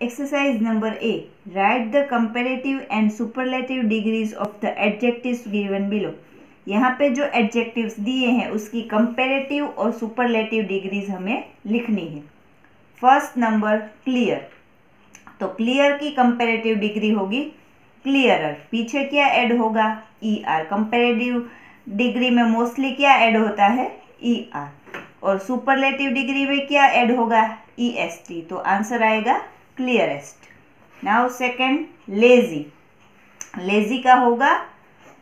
Exercise number A. Write the comparative and superlative degrees of the adjectives given below. यहाँ पे जो adjectives दिए हैं, उसकी कंपेरेटिव और सुपरलेटिव डिग्रीज हमें लिखनी है। फ़र्स्ट नंबर क्लियर तो क्लियर की कंपेरेटिव डिग्री होगी क्लियरर पीछे क्या ऐड होगा? ई आर कंपेरेटिव डिग्री में मोस्टली क्या ऐड होता है? ई e आर और सुपरलेटिव डिग्री में क्या ऐड होगा? ई एस टी तो आंसर आएगा clearest now second lazy lazy का होगा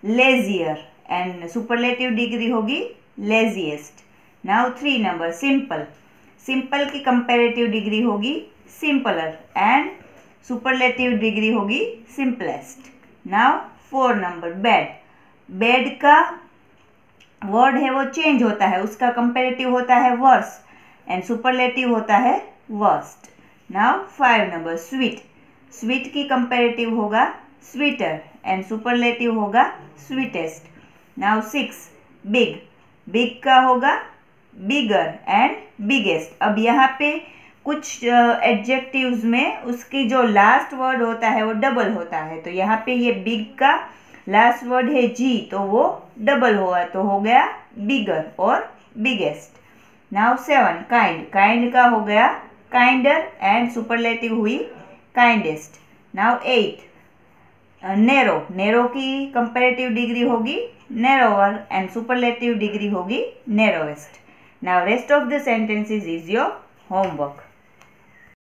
लेजियर एंड सुपरलेटिव डिग्री होगी laziest now three number simple simple की कंपेरेटिव डिग्री होगी सिंपलर एंड सुपरलेटिव डिग्री होगी simplest now four number bad bad का word है वो चेंज होता है, उसका कंपेरेटिव होता है वर्स एंड सुपरलेटिव होता है worst now five number sweet sweet की कंपेरेटिव होगा स्वीटर एंड सुपरलेटिव होगा sweetest now six big big का होगा बिगर एंड बिगेस्ट अब यहाँ पे कुछ एडजेक्टिव्स uh, में उसकी जो लास्ट वर्ड होता है वो डबल होता है। तो यहाँ पे ये बिग का लास्ट वर्ड है जी तो वो डबल हुआ तो हो गया बिगर और biggest now seven kind kind का हो गया काइंडर एंड सुपरलेटिव हुई kindest now eight narrow narrow की कंपेरेटिव डिग्री होगी नेरोवर एंड सुपरलेटिव डिग्री होगी narrowest now rest of the sentences is your homework